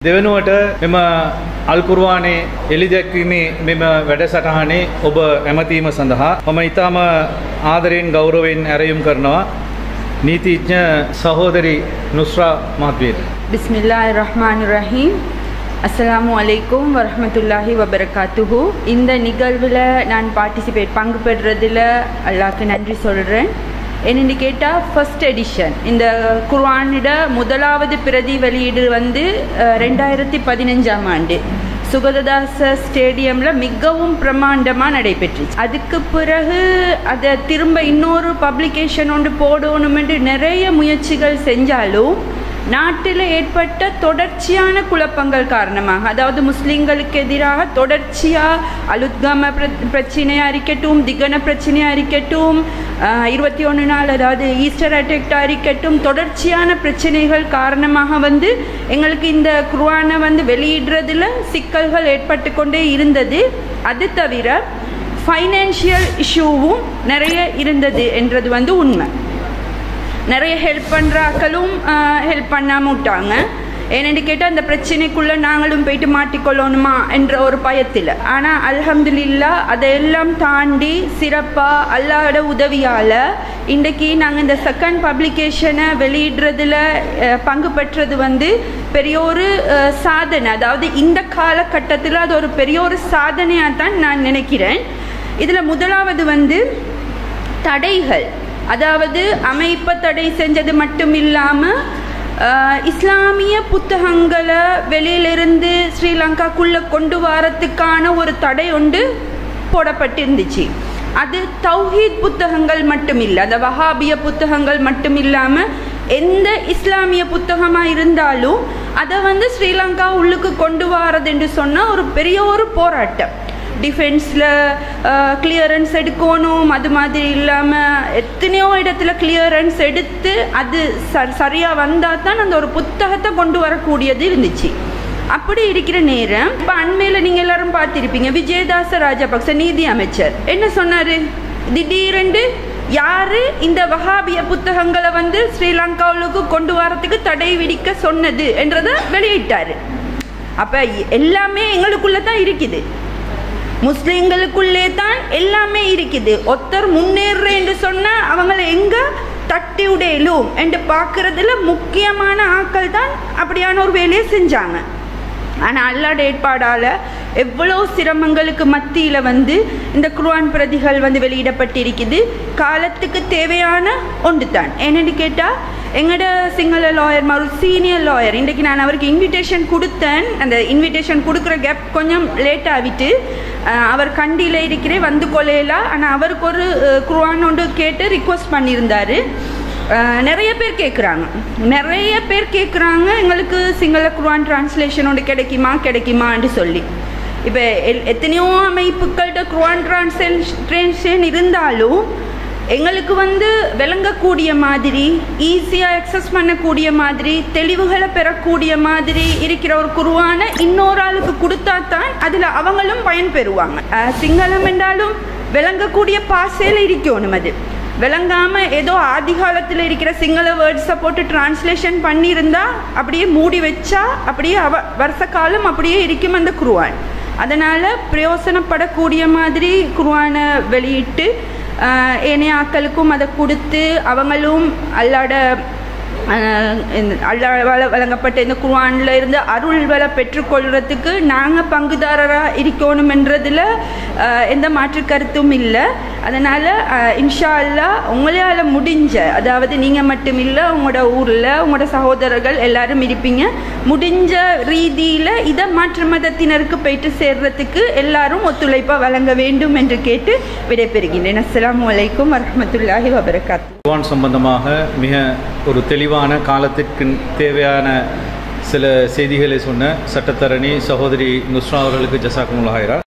දෙවනුවට මෙම අල්කුරවානේ එළිදැක්වීමේ මෙම වැඩසටහනේ ඔබ ඇමතීම සඳහා මම ඉතාම ආදරයෙන් ගෞරවයෙන් ඇරයුම් කරනවා නීතිඥ සහෝදරි නුස්්‍රා මහත්වයට. பிஸ்மில்லாஹ் ரஹ்மான் ரஹீம் அஸ்ஸலாமு அலைக்கும் வரஹ்மத்துல்லாஹி வபரகாத்துஹு இந்த நிகழ்வில் நான் பார்ட்டிசிபேட் பங்கு பெறுறதுல அல்லாஹ்க்கு நன்றி சொல்கிறேன் என்னென்னு கேட்டால் ஃபஸ்ட் எடிஷன் இந்த குர்வானிட முதலாவது பிரதி வெளியீடு வந்து ரெண்டாயிரத்தி பதினஞ்சாம் ஆண்டு. சுகததாச ஸ்டேடியமில் மிகவும் பிரம்மாண்டமாக நடைபெற்றுச்சு. அதுக்கு பிறகு அதை திரும்ப இன்னொரு பப்ளிகேஷன் ஒன்று போடணுமென்று நிறைய முயற்சிகள் செஞ்சாலும் நாட்டில் ஏற்பட்ட தொடர்ச்சியான குழப்பங்கள் காரணமாக அதாவது முஸ்லீம்களுக்கு எதிராக தொடர்ச்சியாக அலுத்கம பிர- பிரச்சனையாக இருக்கட்டும் திகன பிரச்சனையாக இருக்கட்டும் இருபத்தி ஒன்று நாள் அதாவது ஈஸ்டர் அட்டாக்டாக இருக்கட்டும் தொடர்ச்சியான பிரச்சனைகள் காரணமாக வந்து எங்களுக்கு இந்த குர்ஆனை வந்து வெளியிடுறதுல சிக்கல்கள் ஏற்பட்டு கொண்டே இருந்தது. அது தவிர ஃபைனான்ஷியல் இஷ்யூவும் நிறைய இருந்தது என்றது வந்து உண்மை. நிறைய ஹெல்ப் பண்ணுறாக்களும் ஹெல்ப் பண்ணாமல் விட்டாங்க. ஏன்னு கேட்டால் அந்த பிரச்சனைக்குள்ளே நாங்களும் போயிட்டு மாட்டிக்கொள்ளணுமா என்ற ஒரு பயத்தில். ஆனால் அல்ஹம்துலில்லா அதையெல்லாம் தாண்டி சிறப்பாக அல்லாட உதவியால் இன்றைக்கி நாங்கள் இந்த செகண்ட் பப்ளிகேஷனை வெளியிடுறதுல பங்கு பெற்றது வந்து பெரிய ஒரு சாதனை. அதாவது இந்த காலகட்டத்தில் அது ஒரு பெரிய ஒரு சாதனையாக தான் நான் நினைக்கிறேன். இதில் முதலாவது வந்து தடைகள். அதாவது அமைப்பை தடை செஞ்சது மட்டும் இல்லாமல் இஸ்லாமிய புத்தகங்களை வெளியிலிருந்து ஸ்ரீலங்காக்குள்ளே கொண்டு வரத்துக்கான ஒரு தடை ஒன்று போடப்பட்டிருந்துச்சு. அது தௌஹீத் புத்தகங்கள் மட்டும் இல்லை அந்த வஹாபிய புத்தகங்கள் மட்டும் இல்லாமல் எந்த இஸ்லாமிய புத்தகமாக இருந்தாலும் அதை வந்து ஸ்ரீலங்கா உள்ளுக்கு கொண்டு வரது என்று சொன்னால் ஒரு பெரிய ஒரு போராட்டம். டிஃபென்ஸில் கிளியரன்ஸ் எடுக்கணும். அது மாதிரி இல்லாமல் எத்தனையோ இடத்துல கிளியரன்ஸ் எடுத்து அது ச சரியாக வந்தால் தான் அந்த ஒரு புத்தகத்தை கொண்டு வரக்கூடியது இருந்துச்சு. அப்படி இருக்கிற நேரம் இப்போ அண்மையில் நீங்கள் எல்லாரும் பார்த்துருப்பீங்க விஜயதாச ராஜபக்ச நீதி அமைச்சர். என்ன சொன்னார்? திடீரென்று யாரு இந்த வஹாபிய புத்தகங்களை வந்து ஸ்ரீலங்காவுக்கு கொண்டு வரத்துக்கு தடை விதிக்க சொன்னது என்றதை வெளியிட்டாரு. அப்போ எல்லாமே எங்களுக்குள்ளே தான் இருக்குது. முஸ்லிம்களுக்குள்ளே தான் எல்லாமே இருக்குது. ஒருத்தர் முன்னேறுறேன்னு சொன்னால் அவங்கள எங்க தட்டி உடையலும் என்று பார்க்கறதுல முக்கியமான ஆக்கள் தான் அப்படியான ஒரு வேலையை செஞ்சாங்க. ஆனால் அல்லாட ஏற்பாடால் எவ்வளோ சிரமங்களுக்கு மத்தியில் வந்து இந்த குர்ஆன் பிரதிகள் வந்து வெளியிடப்பட்டிருக்குது. காலத்துக்கு தேவையான ஒன்று தான் என்னென்னு கேட்டால் எங்களோட சிங்கள லாயர் மாதிரி சீனியர் லாயர் இன்றைக்கு நான் அவருக்கு இன்விடேஷன் கொடுத்தேன். அந்த இன்விடேஷன் கொடுக்குற கேப் கொஞ்சம் லேட் ஆகிட்டு அவர் கண்டியில் இருக்கிறே வந்து கொள்ளையில ஆனால் அவருக்கு ஒரு அஹ், ஒன்று கேட்டு ரிக்வஸ்ட் பண்ணியிருந்தாரு. நிறைய பேர் கேட்குறாங்க நிறைய பேர் கேட்குறாங்க எங்களுக்கு சிங்கள குருவான் டிரான்ஸ்லேஷன் ஒன்று கிடைக்குமா கிடைக்குமான்னு சொல்லி. இப்போ எல் எத்தனையோ அமைப்புகள்கிட்ட குருவான் டிரான்ஸ்லேஷன் இருந்தாலும் எங்களுக்கு வந்து விளங்கக்கூடிய மாதிரி ஈஸியாக அக்சஸ் பண்ணக்கூடிய மாதிரி தெளிவுகளை பெறக்கூடிய மாதிரி இருக்கிற ஒரு குருவான இன்னொரு ஆளுக்கு கொடுத்தா தான் அதில் அவங்களும் பயன் பெறுவாங்க. சிங்களம் என்றாலும் விளங்கக்கூடிய பாசையில் இருக்கணும் அது. விளங்காமல் ஏதோ ஆதி காலத்தில் இருக்கிற சிங்கள வேர்ட்ஸை போட்டு டிரான்ஸ்லேஷன் பண்ணியிருந்தா அப்படியே மூடி வச்சா அப்படியே அவ வருஷ காலம் அப்படியே இருக்கும் அந்த குருவான். அதனால் பிரயோசனப்படக்கூடிய மாதிரி குருவானை வெளியிட்டு ஏனைய ஆக்களுக்கும் அதை கொடுத்து அவங்களும் அல்லாட ஆஹ், வழங்கப்பட்ட இந்த குர்ஆனில் இருந்து அருள்வலை பெற்றுக்கொள்கிறதுக்கு நாங்கள் பங்குதாரராக இருக்கணுமென்றதில் எந்த மாற்று கருத்தும் இல்லை. அதனால் இன்ஷா அல்லா உங்களால் முடிஞ்ச அதாவது நீங்கள் மட்டும் இல்லை உங்களோட ஊரில் உங்களோட சகோதரர்கள் எல்லாரும் இருப்பீங்க. முடிஞ்ச ரீதியில் இதை மாற்று மதத்தினருக்கு போயிட்டு சேர்றதுக்கு எல்லாரும் ஒத்துழைப்பாக வழங்க வேண்டும் என்று கேட்டு விடைபெறுகின்றேன். அஸ்லாம் வலைக்கம் வரமத்துல்லாஹி வபரகாத்து குர்ஆன் சம்பந்தமாக மிக ஒரு தெளிவான காலத்திற்கு தேவையான சில செய்திகளை சொன்ன சட்டத்தரணி சகோதரி நுஸ்ரா அவர்களுக்கு ஜசாக்குமுல்லாயிரா